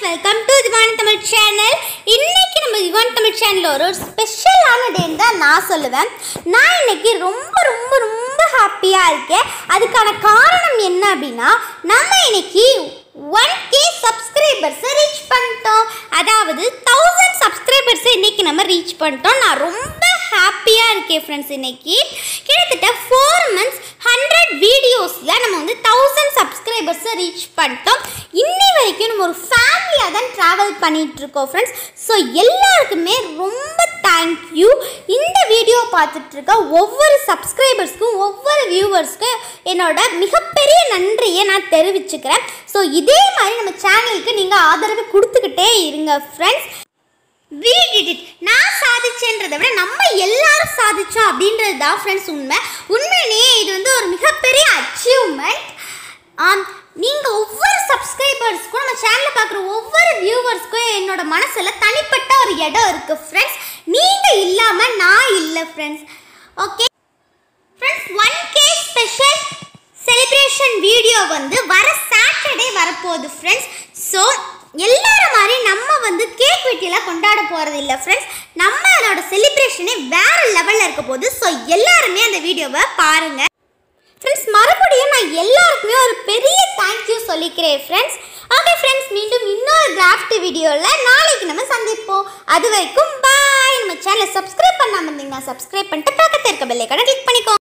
Friends welcome to Diwan Tamil channel இன்னைக்கு நம்ம திவான் தமிழ் சேனலில் ஒரு ஸ்பெஷலான டேன்னு தான் நான் சொல்லுவேன். நான் இன்னைக்கு ரொம்ப ரொம்ப ரொம்ப ஹாப்பியாக இருக்கேன். அதுக்கான காரணம் என்ன அப்படின்னா நம்ம இன்னைக்கு ஒன் கே சப்ஸ்கிரைபர்ஸை ரீச் பண்ணிட்டோம். அதாவது தௌசண்ட் சப்ஸ்கிரைபர்ஸை இன்னைக்கு நம்ம ரீச் பண்ணிட்டோம். நான் ரொம்ப ஹாப்பியாக இருக்கேன் ஃப்ரெண்ட்ஸ் இன்னைக்கு. கிட்டத்தட்ட ஃபோர் மந்த்ஸ் ஹண்ட்ரட் வீடியோஸில் நம்ம வந்து தௌசண்ட் சப்ஸ்கிரைபர்ஸை ரீச் பண்ணிட்டோம். இன்னி வரைக்கும் நம்ம ஒரு ஃபேமிலியாக தான் ட்ராவல் பண்ணிட்டு இருக்கோம் ஃப்ரெண்ட்ஸ் ஸோ எல்லாருக்குமே ரொம்ப தேங்க்யூ இந்த வீடியோ பார்த்துட்ருக்க ஒவ்வொரு சப்ஸ்கிரைபர்ஸ்க்கும் ஒவ்வொரு வியூவர்ஸ்க்கும் என்னோட மிகப்பெரிய நன்றியை நான் தெரிவிச்சுக்கிறேன். ஸோ இதே மாதிரி நம்ம சேனலுக்கு நீங்கள் ஆதரவு கொடுத்துக்கிட்டே இருங்க ஃப்ரெண்ட்ஸ் we did நான் சாதிச்சேன்றதை விட நம்ம எல்லாரும் சாதிச்சோம் அப்படின்றது தான் ஃப்ரெண்ட்ஸ் உண்மை. உண்மையிலேயே இது வந்து ஒரு மிகப்பெரிய அச்சீவ்மெண்ட் ஆம் um, ஒவ்வொரு சப்ஸ்கிரைபர்ஸ்க்கும் நம்ம சேனலை பார்க்குற ஒவ்வொரு வியூவர்ஸ்க்கும் என்னோட மனசில் தனிப்பட்ட ஒரு இடம் இருக்குது ஃப்ரெண்ட்ஸ் நீங்கள் இல்லாமல் நான் இல்லை friends okay friends one K special celebration video வந்து வர சாட்டர்டே வரப்போகுது ஃப்ரெண்ட்ஸ் ஸோ எல்லார மாதிரி நம்ம வந்து கேக் வெட்டியெல்லாம் கொண்டாட போகிறது இல்லை ஃப்ரெண்ட்ஸ் நம்ம அதோட செலிப்ரேஷனே வேறு லெவலில் இருக்க போகுது. ஸோ எல்லாருமே அந்த வீடியோவை பாருங்கள் ஃப்ரெண்ட்ஸ் மறுபடியும் நான் எல்லாருக்குமே ஒரு பெரிய தேங்க்யூ சொல்லிக்கிறேன் ஃப்ரெண்ட்ஸ் ஓகே ஃப்ரெண்ட்ஸ் மீண்டும் இன்னொரு கிராஃப்ட் வீடியோவில் நாளைக்கு நம்ம சந்திப்போம். அது வரைக்கும் பாய் நம்ம சேனலை சப்ஸ்கிரைப் பண்ணாமல் இருந்தீங்கன்னா சப்ஸ்கிரைப் பண்ணிட்டு பக்கத்தில் இருக்க பெல்லைக்கான கிளிக் பண்ணிக்கோ